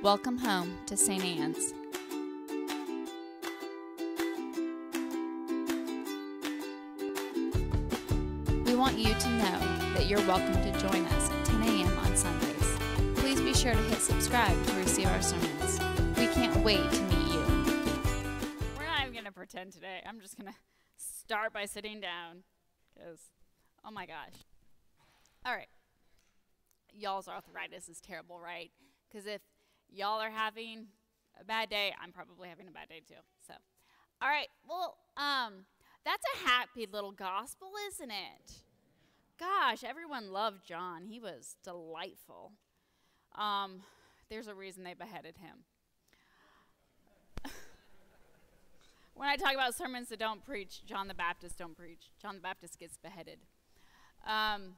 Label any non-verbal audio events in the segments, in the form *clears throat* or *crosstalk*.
Welcome home to St. Anne's. We want you to know that you're welcome to join us at 10 a.m. on Sundays. Please be sure to hit subscribe to receive our sermons. We can't wait to meet you. We're not even going to pretend today. I'm just going to start by sitting down because, oh my gosh. All right. Y'all's arthritis is terrible, right? Because if y'all are having a bad day, I'm probably having a bad day too. So, all right. Well, um, that's a happy little gospel, isn't it? Gosh, everyone loved John. He was delightful. Um, there's a reason they beheaded him. *laughs* when I talk about sermons that don't preach, John the Baptist don't preach. John the Baptist gets beheaded. Um,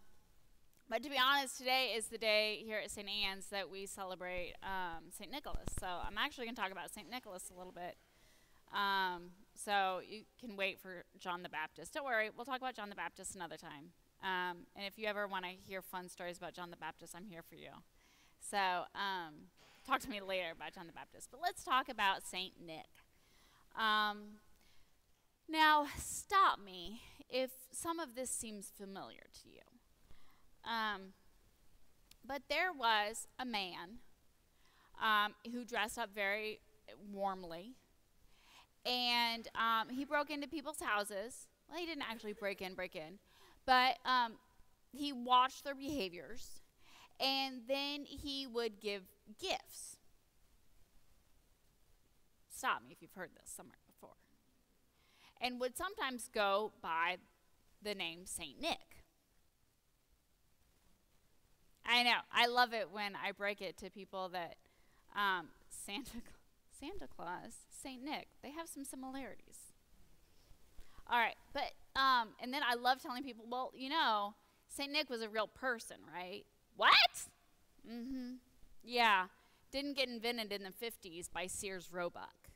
but to be honest, today is the day here at St. Anne's that we celebrate um, St. Nicholas. So I'm actually going to talk about St. Nicholas a little bit. Um, so you can wait for John the Baptist. Don't worry, we'll talk about John the Baptist another time. Um, and if you ever want to hear fun stories about John the Baptist, I'm here for you. So um, talk to me later about John the Baptist. But let's talk about St. Nick. Um, now, stop me if some of this seems familiar to you. But there was a man um, who dressed up very warmly, and um, he broke into people's houses. Well, he didn't actually break in, break in, but um, he watched their behaviors, and then he would give gifts. Stop me if you've heard this somewhere before. And would sometimes go by the name Saint Nick. I know. I love it when I break it to people that um, Santa Santa Claus, Saint Nick, they have some similarities. All right, but um, and then I love telling people, well, you know, Saint Nick was a real person, right? What? Mm-hmm. Yeah, didn't get invented in the 50s by Sears Roebuck.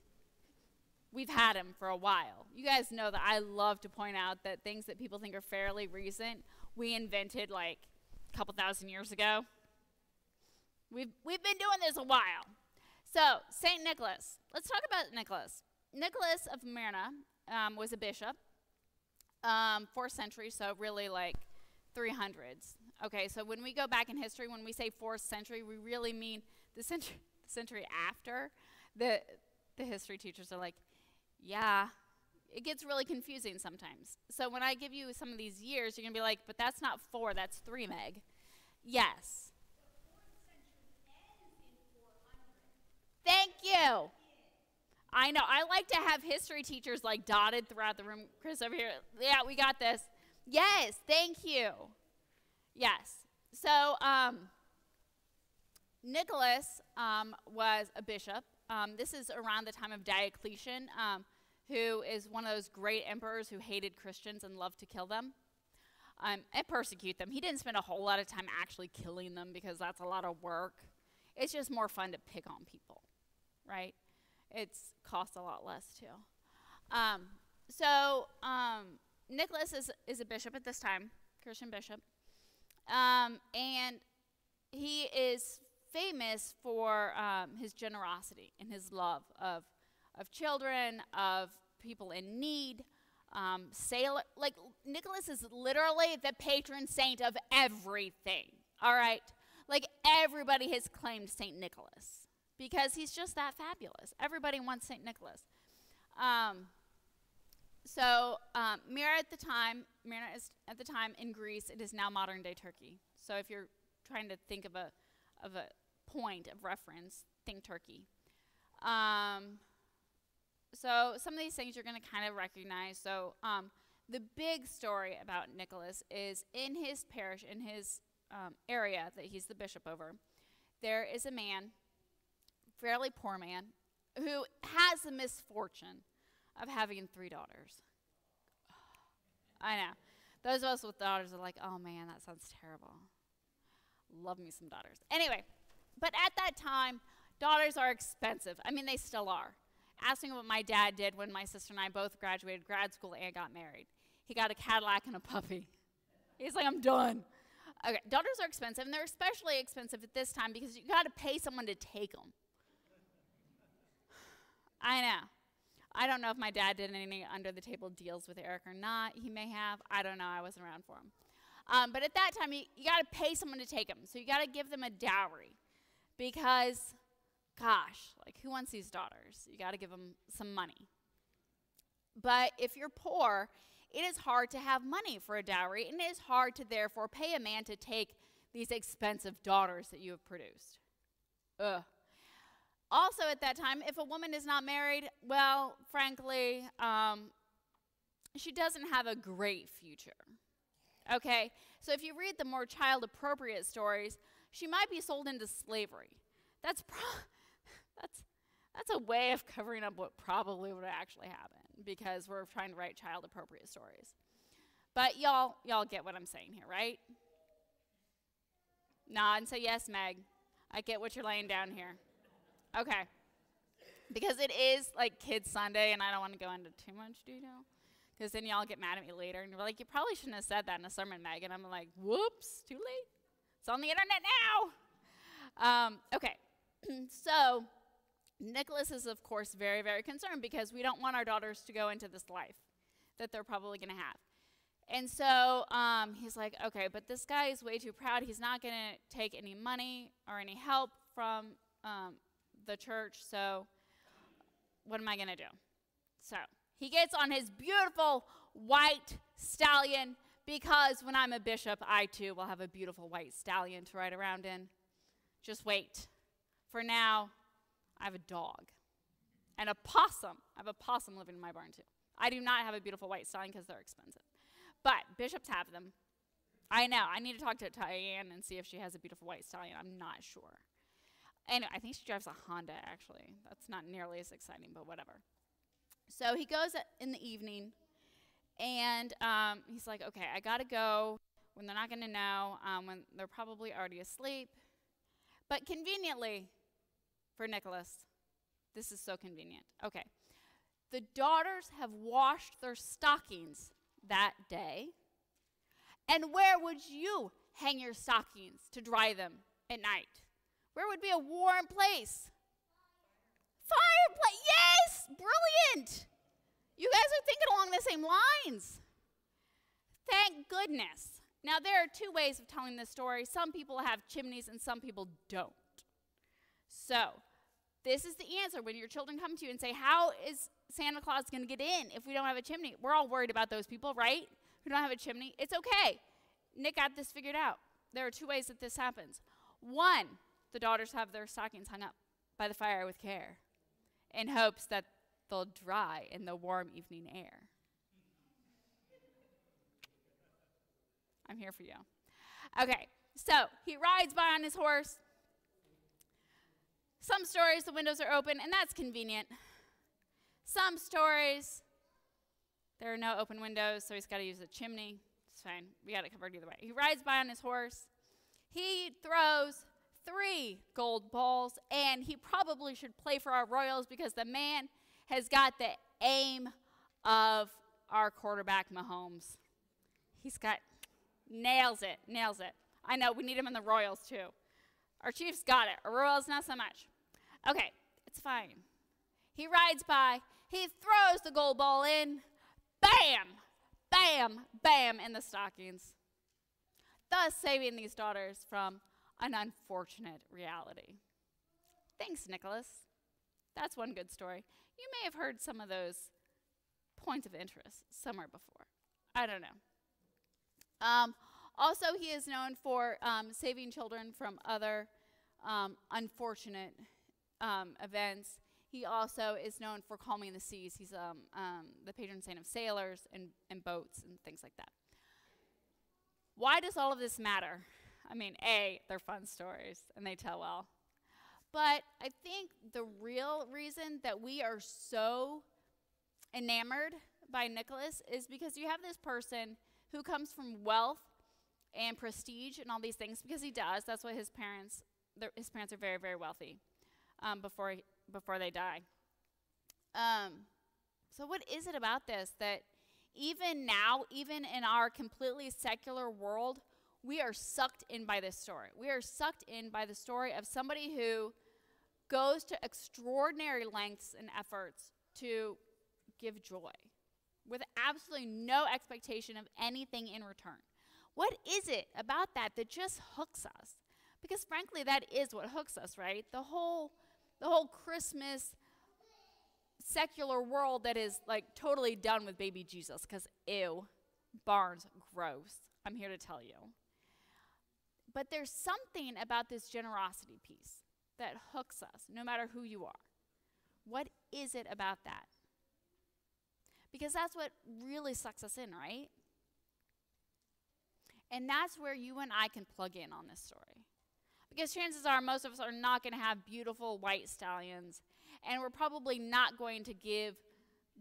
We've had him for a while. You guys know that I love to point out that things that people think are fairly recent, we invented like couple thousand years ago. We've, we've been doing this a while. So, St. Nicholas. Let's talk about Nicholas. Nicholas of Smyrna um, was a bishop, um, fourth century, so really like 300s. Okay, so when we go back in history, when we say fourth century, we really mean the century, the century after. The, the history teachers are like, yeah, it gets really confusing sometimes. So when I give you some of these years, you're going to be like, but that's not four, that's three, Meg. Yes. Thank you. I know. I like to have history teachers like dotted throughout the room. Chris over here. Yeah, we got this. Yes, thank you. Yes. So, um, Nicholas um, was a bishop. Um, this is around the time of Diocletian. Um, who is one of those great emperors who hated Christians and loved to kill them um, and persecute them. He didn't spend a whole lot of time actually killing them because that's a lot of work. It's just more fun to pick on people, right? It's costs a lot less too. Um, so um, Nicholas is, is a bishop at this time, Christian bishop, um, and he is famous for um, his generosity and his love of of children, of people in need. Um, sailor, like Nicholas is literally the patron saint of everything. All right, like everybody has claimed Saint Nicholas because he's just that fabulous. Everybody wants Saint Nicholas. Um, so um, Myra at the time, Myra is at the time in Greece. It is now modern day Turkey. So if you're trying to think of a of a point of reference, think Turkey. Um, so some of these things you're going to kind of recognize. So um, the big story about Nicholas is in his parish, in his um, area that he's the bishop over, there is a man, fairly poor man, who has the misfortune of having three daughters. I know. Those of us with daughters are like, oh man, that sounds terrible. Love me some daughters. Anyway, but at that time, daughters are expensive. I mean, they still are. Ask me what my dad did when my sister and I both graduated grad school and got married. He got a Cadillac and a puppy. He's like, I'm done. Okay, daughters are expensive, and they're especially expensive at this time because you got to pay someone to take them. I know. I don't know if my dad did any under the table deals with Eric or not. He may have. I don't know. I wasn't around for him. Um, but at that time, you, you got to pay someone to take them. So you got to give them a dowry because, gosh, like who wants these daughters? You got to give them some money. But if you're poor, it is hard to have money for a dowry, and it is hard to therefore pay a man to take these expensive daughters that you have produced. Ugh. Also, at that time, if a woman is not married, well, frankly, um, she doesn't have a great future. Okay? So if you read the more child appropriate stories, she might be sold into slavery. That's, that's, that's a way of covering up what probably would actually happen because we're trying to write child appropriate stories. But y'all, y'all get what I'm saying here, right? Nod and say yes, Meg. I get what you're laying down here. Okay. Because it is like Kids Sunday, and I don't want to go into too much detail. Because then y'all get mad at me later, and you're like, you probably shouldn't have said that in a sermon, Meg. And I'm like, whoops, too late. It's on the internet now. Um, okay. *clears throat* so Nicholas is, of course, very, very concerned because we don't want our daughters to go into this life that they're probably going to have. And so um, he's like, okay, but this guy is way too proud. He's not going to take any money or any help from um, the church. So what am I going to do? So he gets on his beautiful white stallion because when I'm a bishop, I too will have a beautiful white stallion to ride around in. Just wait. For now, I have a dog and a possum. I have a possum living in my barn too. I do not have a beautiful white stallion because they're expensive. But bishops have them. I know. I need to talk to Diane and see if she has a beautiful white stallion. I'm not sure. Anyway, I think she drives a Honda, actually. That's not nearly as exciting, but whatever. So he goes in the evening, and um, he's like, okay, I got to go when they're not going to know, um, when they're probably already asleep. But conveniently, for Nicholas. This is so convenient. Okay. The daughters have washed their stockings that day. And where would you hang your stockings to dry them at night? Where would be a warm place? Fireplace. Yes, brilliant. You guys are thinking along the same lines. Thank goodness. Now, there are two ways of telling this story. Some people have chimneys and some people don't. So, this is the answer when your children come to you and say, How is Santa Claus going to get in if we don't have a chimney? We're all worried about those people, right? Who don't have a chimney. It's okay. Nick got this figured out. There are two ways that this happens. One, the daughters have their stockings hung up by the fire with care in hopes that they'll dry in the warm evening air. I'm here for you. Okay, so he rides by on his horse. Some stories, the windows are open, and that's convenient. Some stories, there are no open windows, so he's got to use a chimney. It's fine. We got it covered either way. He rides by on his horse. He throws three gold balls, and he probably should play for our Royals because the man has got the aim of our quarterback, Mahomes. He's got, nails it, nails it. I know, we need him in the Royals too. Our Chiefs got it, our Royals not so much. Okay, it's fine. He rides by, he throws the gold ball in, bam, bam, bam, in the stockings, thus saving these daughters from an unfortunate reality. Thanks, Nicholas. That's one good story. You may have heard some of those points of interest somewhere before. I don't know. Um, also, he is known for um, saving children from other um, unfortunate um, events. He also is known for calming the seas. He's um, um, the patron saint of sailors and, and boats and things like that. Why does all of this matter? I mean, A, they're fun stories and they tell well. But I think the real reason that we are so enamored by Nicholas is because you have this person who comes from wealth and prestige and all these things because he does. That's what his parents, his parents are very, very wealthy um, before, before they die. Um, so, what is it about this that even now, even in our completely secular world, we are sucked in by this story? We are sucked in by the story of somebody who goes to extraordinary lengths and efforts to give joy with absolutely no expectation of anything in return. What is it about that that just hooks us? Because frankly, that is what hooks us, right? The whole the whole Christmas secular world that is like totally done with baby Jesus because ew, barns, gross. I'm here to tell you. But there's something about this generosity piece that hooks us, no matter who you are. What is it about that? Because that's what really sucks us in, right? And that's where you and I can plug in on this story. Because chances are most of us are not going to have beautiful white stallions, and we're probably not going to give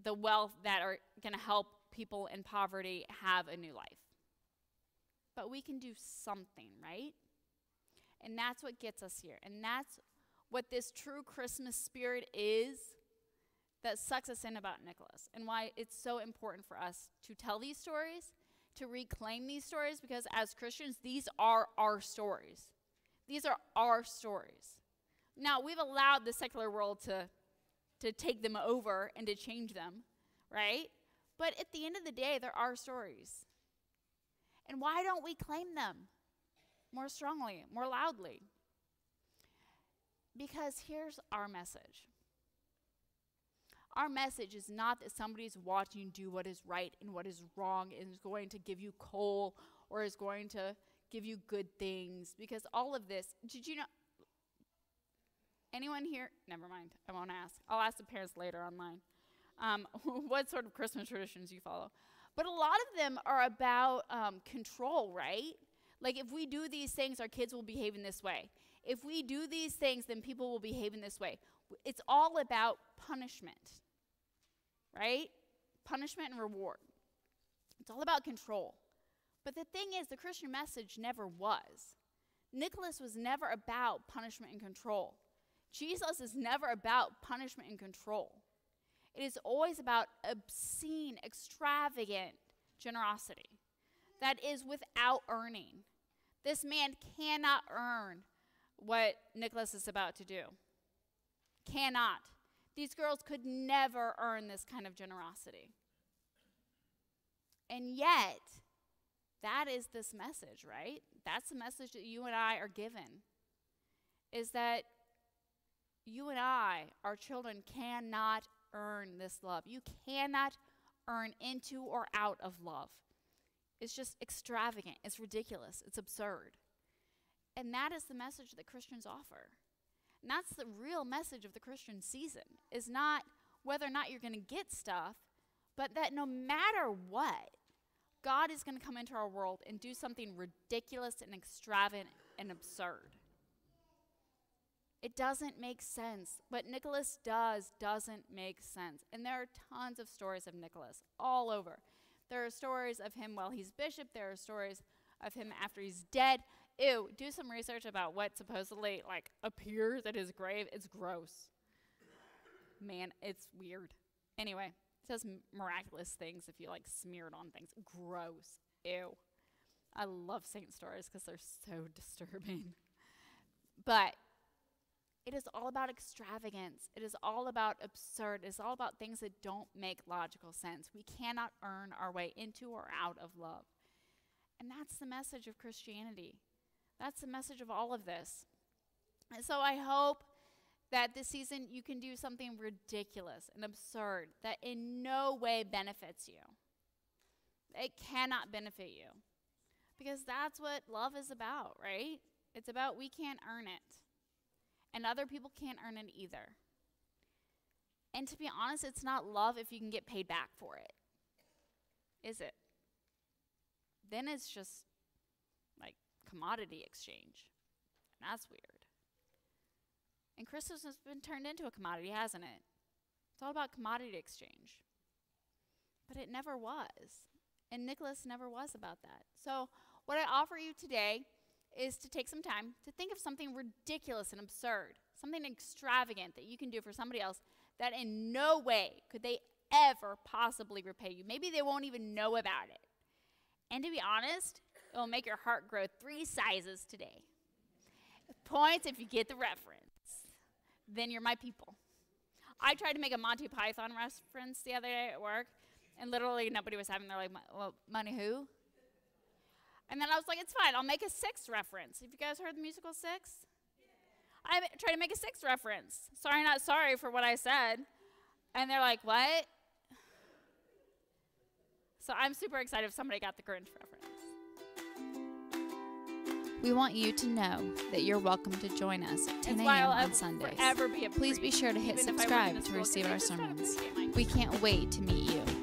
the wealth that are going to help people in poverty have a new life. But we can do something, right? And that's what gets us here. And that's what this true Christmas spirit is that sucks us in about Nicholas and why it's so important for us to tell these stories, to reclaim these stories, because as Christians, these are our stories. These are our stories. Now, we've allowed the secular world to, to take them over and to change them, right? But at the end of the day, they're our stories. And why don't we claim them more strongly, more loudly? Because here's our message our message is not that somebody's watching you do what is right and what is wrong and is going to give you coal or is going to give you good things because all of this, did you know? Anyone here? Never mind. I won't ask. I'll ask the parents later online. Um, *laughs* what sort of Christmas traditions you follow? But a lot of them are about um, control, right? Like if we do these things, our kids will behave in this way. If we do these things, then people will behave in this way. It's all about punishment, right? Punishment and reward. It's all about control. But the thing is, the Christian message never was. Nicholas was never about punishment and control. Jesus is never about punishment and control. It is always about obscene, extravagant generosity that is without earning. This man cannot earn what Nicholas is about to do. Cannot. These girls could never earn this kind of generosity. And yet, that is this message, right? That's the message that you and I are given. Is that you and I, our children, cannot earn this love. You cannot earn into or out of love. It's just extravagant. It's ridiculous. It's absurd. And that is the message that Christians offer. And that's the real message of the Christian season is not whether or not you're going to get stuff, but that no matter what, God is going to come into our world and do something ridiculous and extravagant and absurd. It doesn't make sense. What Nicholas does doesn't make sense. And there are tons of stories of Nicholas all over. There are stories of him while he's bishop, there are stories of him after he's dead. Ew, do some research about what supposedly like appears at his grave. It's gross. Man, it's weird. Anyway, says miraculous things if you like smear it on things. Gross. Ew. I love saint stories because they're so *laughs* disturbing. But it is all about extravagance. It is all about absurd. It is all about things that don't make logical sense. We cannot earn our way into or out of love. And that's the message of Christianity. That's the message of all of this. And so I hope that this season you can do something ridiculous and absurd that in no way benefits you. It cannot benefit you. Because that's what love is about, right? It's about we can't earn it. And other people can't earn it either. And to be honest, it's not love if you can get paid back for it. Is it? Then it's just like commodity exchange. And that's weird. And Christmas has been turned into a commodity, hasn't it? It's all about commodity exchange. But it never was. And Nicholas never was about that. So, what I offer you today is to take some time to think of something ridiculous and absurd, something extravagant that you can do for somebody else that in no way could they ever possibly repay you. Maybe they won't even know about it. And to be honest, it will make your heart grow three sizes today. Points if you get the reference. Then you're my people. I tried to make a Monty Python reference the other day at work, and literally nobody was having. They're like, "Well, money who?" And then I was like, "It's fine. I'll make a six reference." Have you guys heard the musical Six? I tried to make a six reference. Sorry, not sorry for what I said. And they're like, "What?" So I'm super excited if somebody got the Grinch reference. We want you to know that you're welcome to join us at 10 a.m. On Sundays. be a Please be sure to hit even if I work in subscribe to receive our sermons. We can't wait to meet you.